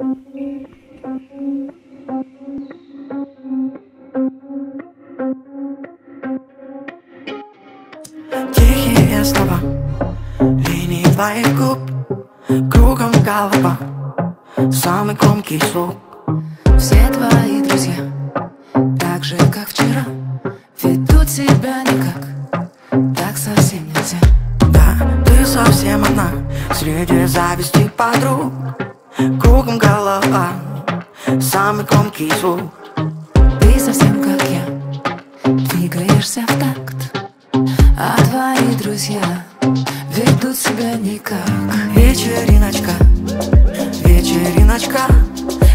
Тихие слова Линии твоих губ Кругом голова. Самый громкий звук. Все твои друзья Так же, как вчера Ведут себя никак. Так совсем нельзя. Да, ты совсем одна Среди зависти подруг Кругом голова Самый громкий звук Ты совсем как я Двигаешься в такт А твои друзья Ведут себя никак Вечериночка Вечериночка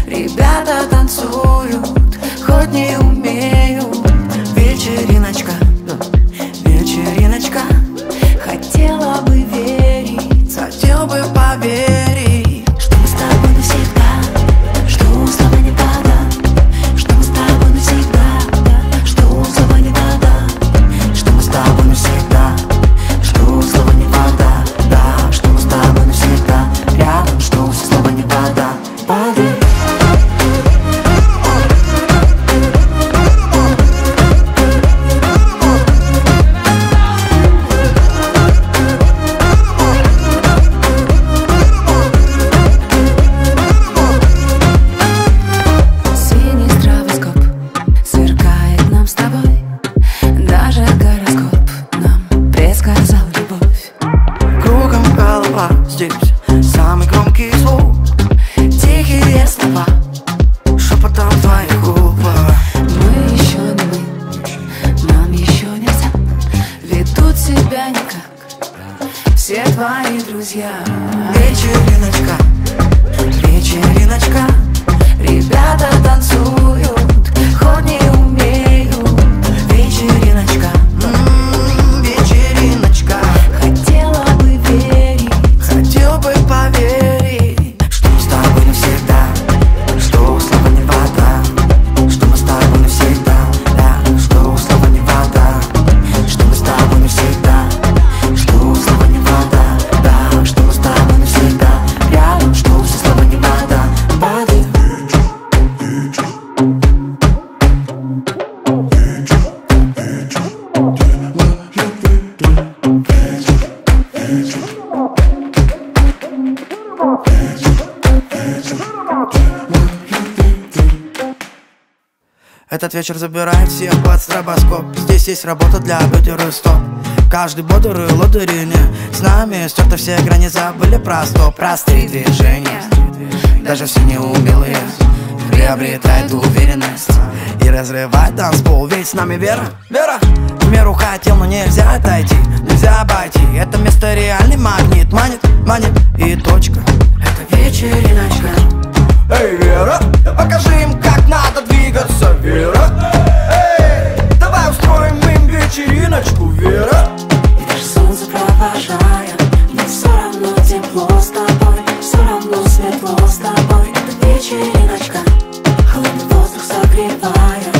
Ребята танцуют Хоть не умеют Вечериночка Все твои друзья. Вечериночка Вечериночка Ребята танцуют Этот вечер забирает всех под стробоскоп. Здесь есть работа для бедеры стоп. Каждый бодрый лодырине С нами. Стерты все грани Забыли про стоп. Простые движения Даже все неумелые. Приобретает уверенность И разрывает танцпол. Ведь с нами вера, вера. В меру хотел, но нельзя отойти Нельзя обойти. Это место реальный магнит Манит, манит. И точка. Это вечериночка светло с тобой Это вечериночка. Холодный воздух согревая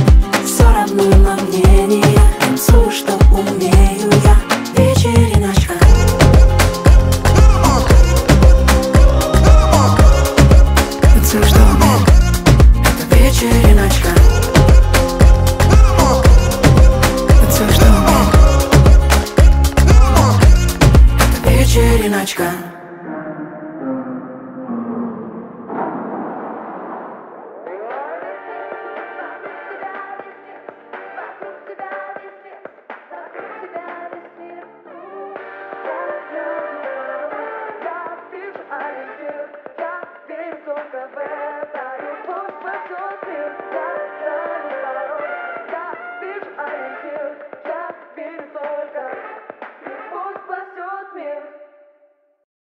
Все равно на мнение Танцую, что умею я. Вечериночка. Танцую, что умею. Это вечериночка. Вечериночка